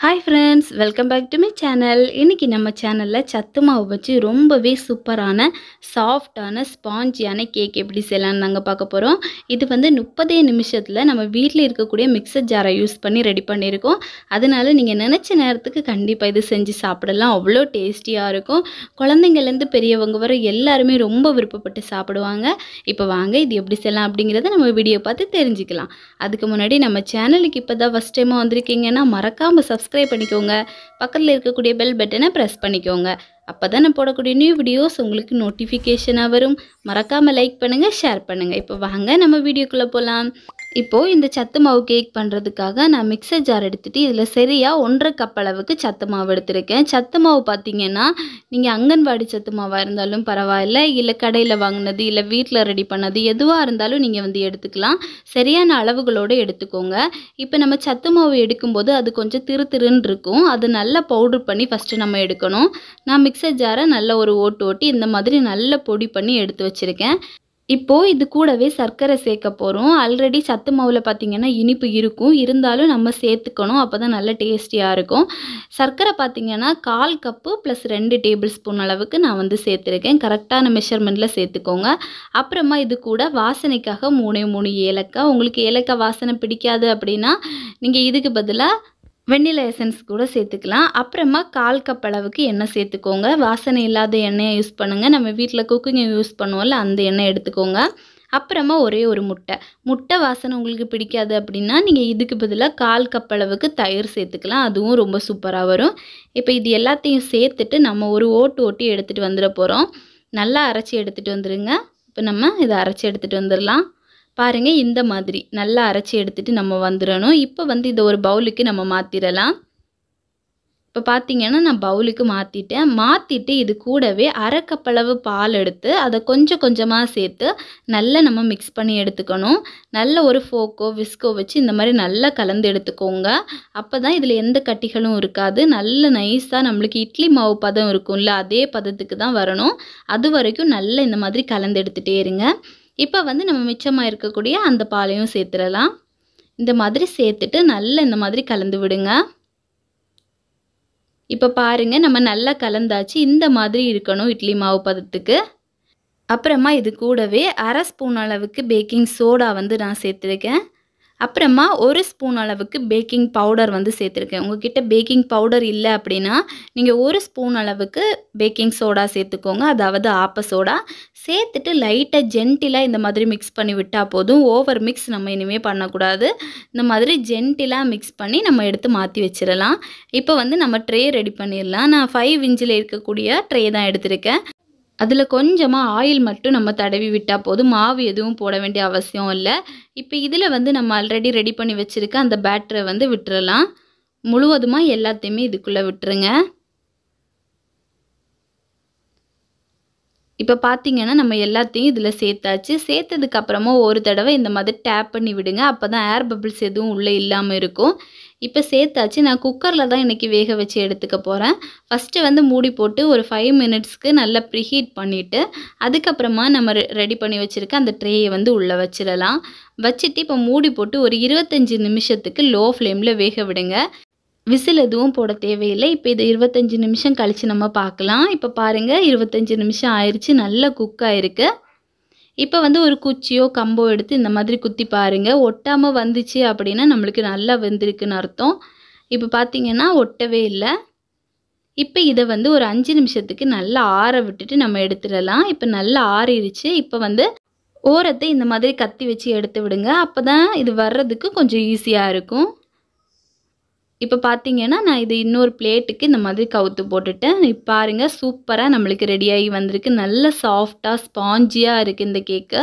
Hi friends welcome back to my channel இன்றைக்கி நம்ம சேனலில் சத்து மாவு வச்சு ரொம்பவே சூப்பரான சாஃப்டான ஸ்பாஞ்சியான கேக் எப்படி செய்யலாம்னு நாங்கள் பார்க்க போகிறோம் இது வந்து முப்பதே நிமிஷத்தில் நம்ம வீட்டில் இருக்கக்கூடிய மிக்சர் ஜாரை யூஸ் பண்ணி ரெடி பண்ணியிருக்கோம். அதனால நீங்கள் நினச்ச நேரத்துக்கு கண்டிப்பாக இது செஞ்சு சாப்பிடலாம். அவ்வளோ டேஸ்டியாக இருக்கும். குழந்தைங்கள்லேருந்து பெரியவங்க வர எல்லாருமே ரொம்ப விருப்பப்பட்டு சாப்பிடுவாங்க. இப்போ வாங்க இது எப்படி செய்யலாம் அப்படிங்கிறத நம்ம வீடியோ பார்த்து தெரிஞ்சுக்கலாம். அதுக்கு முன்னாடி நம்ம சேனலுக்கு இப்போ தான் ஃபஸ்ட் டைமாக வந்திருக்கீங்கன்னா மறக்காமல் சப்ஸ்கிரைப் பண்ணிக்கோங்க. பக்கத்தில் இருக்கக்கூடிய பெல் பட்டனை ப்ரெஸ் பண்ணிக்கோங்க. அப்போ தான் நான் போடக்கூடிய நியூ வீடியோஸ் உங்களுக்கு நோட்டிஃபிகேஷனாக வரும். மறக்காமல் லைக் பண்ணுங்கள் ஷேர் பண்ணுங்கள் இப்போ வாங்க நம்ம வீடியோக்குள்ளே போகலாம் இப்போது இந்த சத்து மாவு கேக் பண்ணுறதுக்காக நான் மிக்சர் ஜார் எடுத்துகிட்டு இதில் சரியாக ஒன்றரை கப் அளவுக்கு சத்து மாவு எடுத்திருக்கேன். சத்து மாவு பார்த்தீங்கன்னா நீங்கள் அங்கன்வாடி சத்து மாவாக இருந்தாலும் பரவாயில்ல இல்லை கடையில் வாங்கினது இல்லை வீட்டில் ரெடி பண்ணது எதுவாக இருந்தாலும் நீங்கள் வந்து எடுத்துக்கலாம். சரியான அளவுகளோடு எடுத்துக்கோங்க. இப்போ நம்ம சத்து மாவு எடுக்கும்போது அது கொஞ்சம் திரு திருன்னு இருக்கும். அது நல்லா பவுடர் பண்ணி ஃபஸ்ட்டு நம்ம எடுக்கணும். நான் மிக்சர் ஜாரை நல்ல ஒரு ஓட்டு ஓட்டி இந்த மாதிரி நல்ல பொடி பண்ணி எடுத்து வச்சுருக்கேன். இப்போது இது கூடவே சர்க்கரை சேர்க்க போகிறோம் ஆல்ரெடி சத்து மாவில் பார்த்திங்கன்னா இனிப்பு இருக்கும். இருந்தாலும் நம்ம சேர்த்துக்கணும். அப்போ தான் நல்ல டேஸ்டியாக இருக்கும். சர்க்கரை பார்த்திங்கன்னா கால் கப்பு ப்ளஸ் ரெண்டு டேபிள் ஸ்பூன் அளவுக்கு நான் வந்து சேர்த்துருக்கேன். கரெக்டான மெஷர்மெண்ட்டில் சேர்த்துக்கோங்க. அப்புறமா இது கூட வாசனைக்காக மூணே மூணு ஏலக்காய். உங்களுக்கு ஏலக்காய் வாசனை பிடிக்காது அப்படின்னா நீங்கள் இதுக்கு பதிலாக வெண்ணிலா எசன்ஸ் கூட சேர்த்துக்கலாம். அப்புறமா கால் கப் அளவுக்கு எண்ணெய் சேர்த்துக்கோங்க. வாசனை இல்லாத எண்ணெயை யூஸ் பண்ணுங்கள் நம்ம வீட்டில் குக்கிங் யூஸ் பண்ணுவோம்ல அந்த எண்ணெய் எடுத்துக்கோங்க. அப்புறமா ஒரே ஒரு முட்டை. முட்டை வாசனை உங்களுக்கு பிடிக்காது அப்படின்னா நீங்கள் இதுக்கு பதிலாக கால் கப் அளவுக்கு தயிர் சேர்த்துக்கலாம். அதுவும் ரொம்ப சூப்பராக வரும். இப்போ இது எல்லாத்தையும் சேர்த்துட்டு நம்ம ஒரு ஓட்டு ஓட்டி எடுத்துகிட்டு வந்துட போகிறோம் நல்லா அரைச்சி எடுத்துகிட்டு வந்துடுங்க இப்போ நம்ம இதை அரைச்சி எடுத்துகிட்டு வந்துடலாம். பாருங்கள் இந்த மாதிரி. நல்லா அரைச்சி எடுத்துகிட்டு நம்ம வந்துடணும் இப்போ வந்து இதை ஒரு பவுலுக்கு நம்ம மாற்றிடலாம் இப்போ பார்த்தீங்கன்னா நான் பவுலுக்கு மாற்றிட்டேன் மாற்றிட்டு இது கூடவே அரைக்கப்பளவு பால் எடுத்து அதை கொஞ்சம் கொஞ்சமாக சேர்த்து நல்லா நம்ம மிக்ஸ் பண்ணி எடுத்துக்கணும். நல்ல ஒரு ஃபோக்கோ விஸ்கோ வச்சு இந்த மாதிரி நல்லா கலந்து எடுத்துக்கோங்க. அப்போ தான் இதில் எந்த கட்டிகளும் இருக்காது. நல்ல நைஸாக நம்மளுக்கு இட்லி மாவு பதம் இருக்கும்ல அதே பதத்துக்கு தான் வரணும். அது வரைக்கும் நல்லா இந்த மாதிரி கலந்து எடுத்துகிட்டே இருங்க. இப்போ வந்து நம்ம மிச்சமாக இருக்கக்கூடிய அந்த பாலையும் சேர்த்துடலாம். இந்த மாதிரி சேர்த்துட்டு நல்லா இந்த மாதிரி கலந்து விடுங்க. இப்போ பாருங்கள் நம்ம நல்லா கலந்தாச்சு. இந்த மாதிரி இருக்கணும் இட்லி மாவு பதத்துக்கு. அப்புறமா இது கூடவே அரை ஸ்பூன் அளவுக்கு பேக்கிங் சோடா வந்து நான் சேர்த்துருக்கேன். அப்புறமா ஒரு ஸ்பூன் அளவுக்கு பேக்கிங் பவுடர் வந்து சேர்த்துருக்கேன். உங்ககிட்ட பேக்கிங் பவுடர் இல்லை அப்படின்னா நீங்கள் ஒரு ஸ்பூன் அளவுக்கு பேக்கிங் சோடா சேர்த்துக்கோங்க. அதாவது ஆப்ப சோடா சேர்த்துட்டு லைட்டாக ஜென்டிலாக இந்த மாதிரி மிக்ஸ் பண்ணி விட்டால் போதும். ஓவர் மிக்ஸ் நம்ம இனிமேல் பண்ணக்கூடாது. இந்த மாதிரி ஜென்டிலாக மிக்ஸ் பண்ணி நம்ம எடுத்து மாற்றி வச்சிடலாம். இப்போ வந்து நம்ம ட்ரே ரெடி பண்ணிடலாம். நான் ஃபைவ் இன்ச்சில் இருக்கக்கூடிய ட்ரே தான் எடுத்திருக்கேன். அதில் கொஞ்சமாக ஆயில் மட்டும் நம்ம தடவி விட்டால் போதும். மாவு எதுவும் போட வேண்டிய அவசியம் இல்லை. இப்போ இதில் வந்து நம்ம ஆல்ரெடி ரெடி பண்ணி வச்சுருக்க அந்த பேட்டரை வந்து விட்டுறலாம். முழுவதுமாக எல்லாத்தையுமே இதுக்குள்ளே விட்டுருங்க. இப்போ பார்த்தீங்கன்னா நம்ம எல்லாத்தையும் இதில் சேர்த்தாச்சு. சேர்த்ததுக்கப்புறமா ஒரு தடவை இந்த மாதிரி டேப் பண்ணி விடுங்க. அப்போ தான் ஏர் பபிள்ஸ் எதுவும் உள்ளே இல்லாமல் இருக்கும். இப்போ சேர்த்தாச்சு. நான் குக்கரில் தான் இன்றைக்கி வேக வச்சு எடுத்துக்க போகிறேன் ஃபஸ்ட்டு வந்து மூடி போட்டு ஒரு ஃபைவ் மினிட்ஸ்க்கு நல்லா ப்ரீஹீட் பண்ணிவிட்டு அதுக்கப்புறமா நம்ம ரெடி பண்ணி வச்சுருக்க அந்த ட்ரேயை வந்து உள்ளே வச்சிடலாம். வச்சுட்டு இப்போ மூடி போட்டு ஒரு இருபத்தஞ்சி நிமிஷத்துக்கு லோ ஃப்ளேமில் வேக விடுங்க. விசில் எதுவும் போட தேவையில்லை. இப்போ இது இருபத்தஞ்சி நிமிஷம் கழித்து நம்ம பார்க்கலாம். இப்போ பாருங்கள் இருபத்தஞ்சி நிமிஷம் ஆயிடுச்சு நல்லா குக் ஆயிருக்கு. இப்போ வந்து ஒரு குச்சியோ கம்போ எடுத்து இந்த மாதிரி குத்தி பாருங்கள் ஒட்டாமல் வந்துச்சு அப்படின்னா நம்மளுக்கு நல்லா வெந்திருக்குன்னு அர்த்தம். இப்போ பார்த்தீங்கன்னா ஒட்டவே இல்லை. இப்போ இதை வந்து ஒரு அஞ்சு நிமிஷத்துக்கு நல்லா ஆற விட்டுட்டு நம்ம எடுத்துடலாம். இப்போ நல்லா ஆறிடுச்சு. இப்போ வந்து ஓரத்தை இந்த மாதிரி கத்தி வச்சு எடுத்து விடுங்க. அப்போ தான் இது வர்றதுக்கு கொஞ்சம் ஈஸியாக இருக்கும். இப்போ பார்த்தீங்கன்னா நான் இது இன்னொரு பிளேட்டுக்கு இந்த மாதிரி கவுத்து போட்டுட்டேன். இப்போ பாருங்கள் சூப்பராக நம்மளுக்கு ரெடியாகி வந்திருக்கு. நல்ல சாஃப்டாக ஸ்பாஞ்சியாக இருக்குது இந்த கேக்கு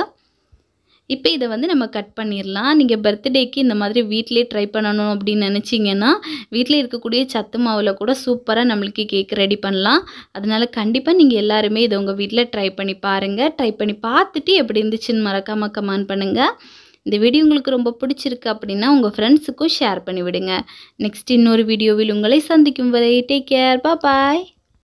இப்போ இதை வந்து நம்ம கட் பண்ணிடலாம் நீங்கள் பர்த்டேக்கு இந்த மாதிரி வீட்டிலே ட்ரை பண்ணணும் அப்படின்னு நினச்சிங்கன்னா வீட்டில் இருக்கக்கூடிய சத்து மாவில் கூட சூப்பராக நம்மளுக்கு கேக் ரெடி பண்ணலாம். அதனால் கண்டிப்பாக நீங்கள் எல்லாருமே இதை உங்கள் வீட்டில் ட்ரை பண்ணி பாருங்கள் ட்ரை பண்ணி பார்த்துட்டு எப்படி இருந்துச்சுன்னு மறக்காமல் கமெண்ட் பண்ணுங்கள் இந்த வீடியோ உங்களுக்கு ரொம்ப பிடிச்சிருக்கு அப்படின்னா உங்கள் ஃப்ரெண்ட்ஸுக்கும் ஷேர் பண்ணி விடுங்க நெக்ஸ்ட் இன்னொரு வீடியோவில் உங்களை சந்திக்கும் வரை டேக் கேர் பாய்